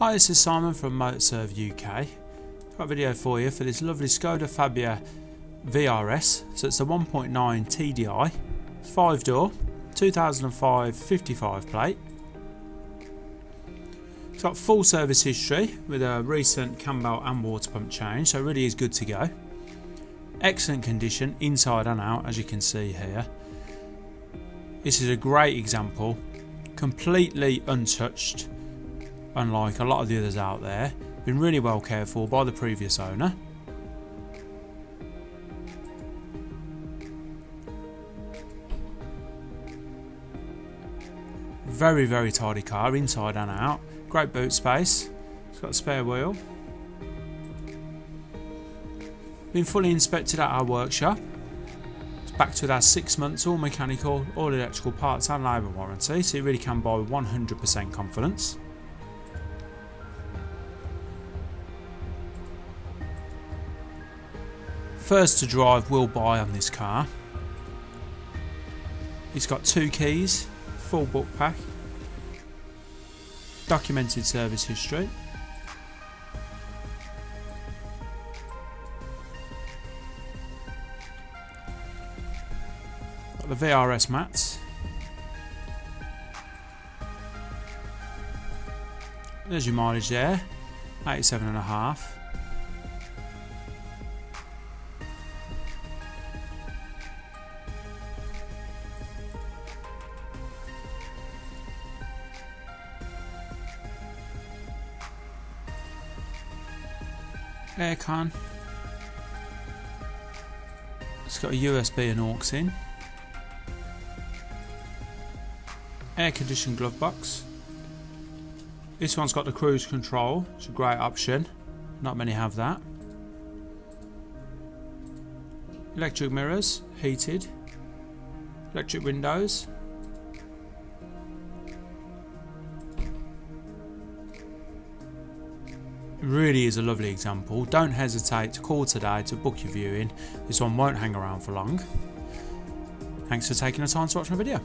Hi, this is Simon from MotorServ UK. Got a video for you for this lovely Skoda Fabia VRS. So it's a 1.9 TDI, 5 door, 2005 55 plate. It's got full service history with a recent cam belt and water pump change, so really is good to go. Excellent condition inside and out, as you can see here. This is a great example, completely untouched unlike a lot of the others out there. Been really well cared for by the previous owner. Very, very tidy car, inside and out. Great boot space. It's got a spare wheel. Been fully inspected at our workshop. It's backed with our six months all mechanical, all electrical parts and labour warranty, so you really can buy with 100% confidence. First to drive will buy on this car. It's got two keys, full book pack, documented service history. Got the VRS mats. There's your mileage there, 87 and a half. Aircon. It's got a USB and aux in. Air conditioned glove box. This one's got the cruise control, it's a great option. Not many have that. Electric mirrors, heated. Electric windows. Really is a lovely example. Don't hesitate to call today to book your viewing. This one won't hang around for long. Thanks for taking the time to watch my video.